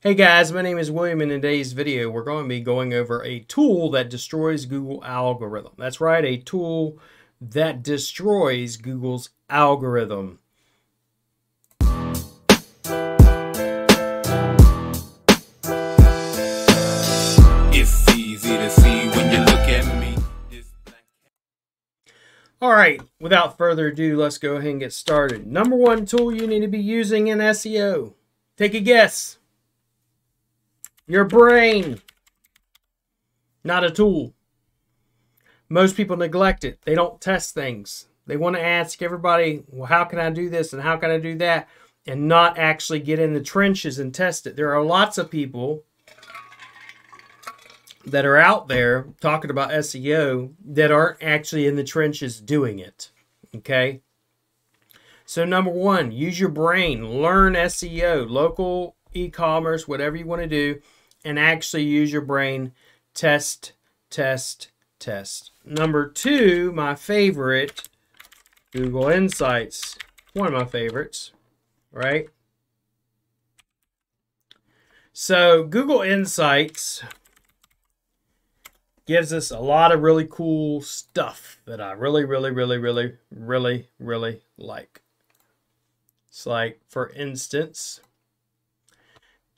Hey guys, my name is William. In today's video, we're going to be going over a tool that destroys Google algorithm. That's right, a tool that destroys Google's algorithm. It's easy to see when you look at me. All right, without further ado, let's go ahead and get started. Number one tool you need to be using in SEO. Take a guess. Your brain. Not a tool. Most people neglect it. They don't test things. They want to ask everybody, well, how can I do this and how can I do that? And not actually get in the trenches and test it. There are lots of people that are out there talking about SEO that aren't actually in the trenches doing it. Okay? So, number one, use your brain. Learn SEO, local e commerce, whatever you want to do and actually use your brain. Test, test, test. Number two, my favorite, Google Insights. One of my favorites, right? So Google Insights gives us a lot of really cool stuff that I really, really, really, really, really, really like. It's like, for instance,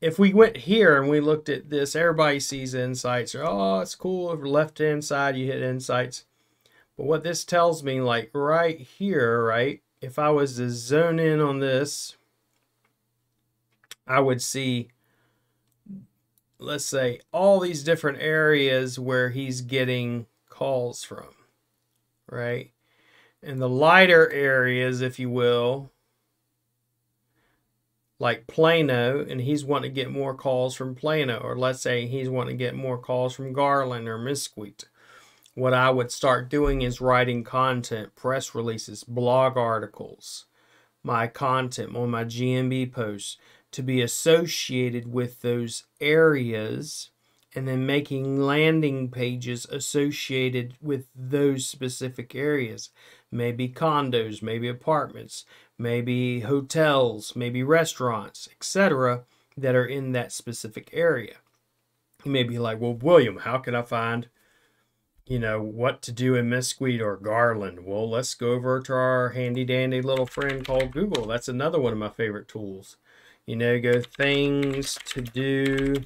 if we went here and we looked at this, everybody sees insights. Or, oh, it's cool. Over left hand side, you hit insights. But what this tells me, like right here, right? If I was to zone in on this, I would see, let's say, all these different areas where he's getting calls from, right? And the lighter areas, if you will, like Plano and he's wanting to get more calls from Plano, or let's say he's wanting to get more calls from Garland or Mesquite. What I would start doing is writing content, press releases, blog articles, my content on my GMB posts to be associated with those areas and then making landing pages associated with those specific areas. Maybe condos, maybe apartments, maybe hotels, maybe restaurants, etc., that are in that specific area. You may be like, well, William, how can I find, you know, what to do in Mesquite or Garland? Well, let's go over to our handy dandy little friend called Google. That's another one of my favorite tools. You know, go things to do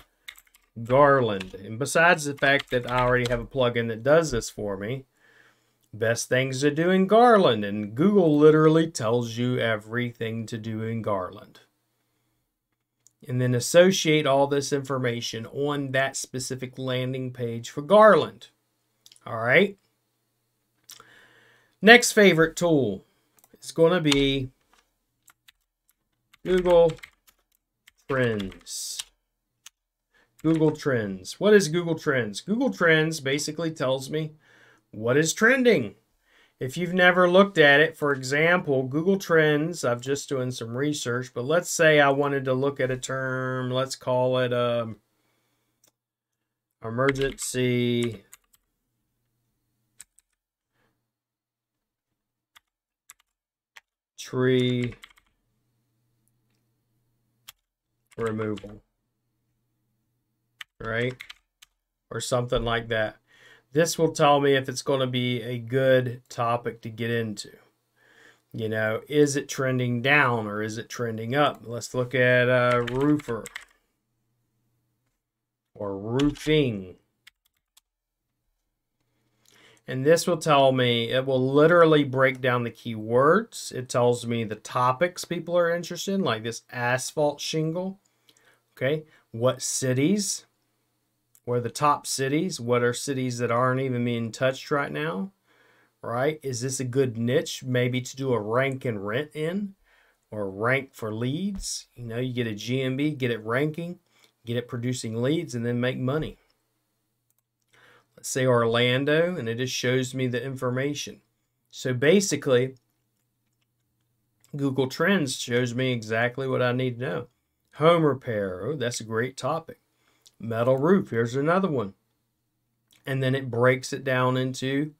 Garland. And besides the fact that I already have a plugin that does this for me, best things to do in Garland. And Google literally tells you everything to do in Garland. And then associate all this information on that specific landing page for Garland. All right. Next favorite tool is going to be Google Trends. Google Trends. What is Google Trends? Google Trends basically tells me what is trending. If you've never looked at it, for example, Google Trends, I've just doing some research, but let's say I wanted to look at a term, let's call it um, emergency tree removal right? Or something like that. This will tell me if it's going to be a good topic to get into. You know, is it trending down or is it trending up? Let's look at a roofer or roofing. And this will tell me, it will literally break down the keywords. It tells me the topics people are interested in, like this asphalt shingle. Okay, what cities? Where the top cities? What are cities that aren't even being touched right now? Right? Is this a good niche maybe to do a rank and rent in or rank for leads? You know, you get a GMB, get it ranking, get it producing leads, and then make money. Let's say Orlando, and it just shows me the information. So basically, Google Trends shows me exactly what I need to know. Home repair, oh, that's a great topic metal roof. Here's another one. And then it breaks it down into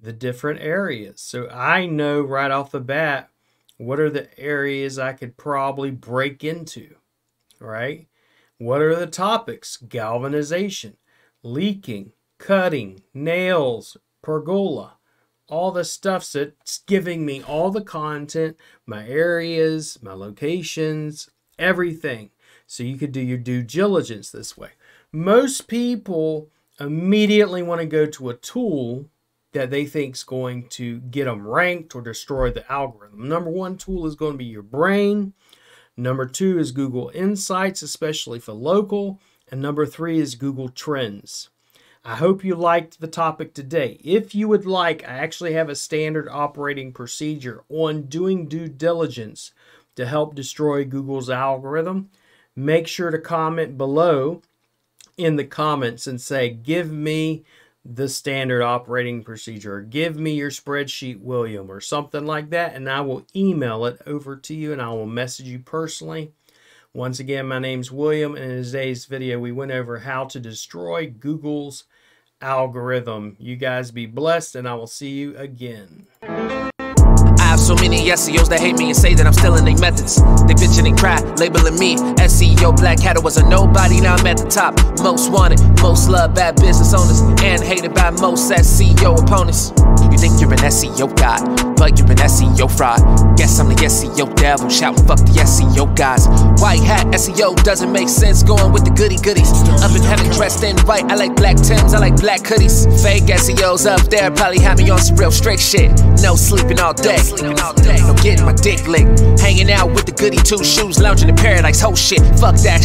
the different areas. So I know right off the bat what are the areas I could probably break into, right? What are the topics? Galvanization, leaking, cutting, nails, pergola. All the stuff that's giving me all the content, my areas, my locations, everything. So you could do your due diligence this way. Most people immediately want to go to a tool that they think is going to get them ranked or destroy the algorithm. Number one tool is going to be your brain. Number two is Google Insights, especially for local. And number three is Google Trends. I hope you liked the topic today. If you would like, I actually have a standard operating procedure on doing due diligence to help destroy Google's algorithm. Make sure to comment below in the comments and say, give me the standard operating procedure. Give me your spreadsheet, William, or something like that, and I will email it over to you and I will message you personally. Once again, my name's William, and in today's video, we went over how to destroy Google's algorithm. You guys be blessed, and I will see you again so many SEOs that hate me and say that I'm stealing their methods. They bitching and cry, labeling me SEO Black Hat was a nobody, now I'm at the top. Most wanted, most loved, by business owners, and hated by most SEO opponents. You think you're an SEO god, but you're an SEO fraud. Guess I'm the SEO devil, shouting fuck the SEO guys. White hat SEO doesn't make sense, going with the goody goodies. Up in heaven dressed in white, I like black Tims, I like black hoodies. Fake SEOs up there probably have me on some real strict shit. No sleeping all day all day. No getting my dick licked. Hanging out with the goody two shoes, lounging in paradise. Whole shit. Fuck that.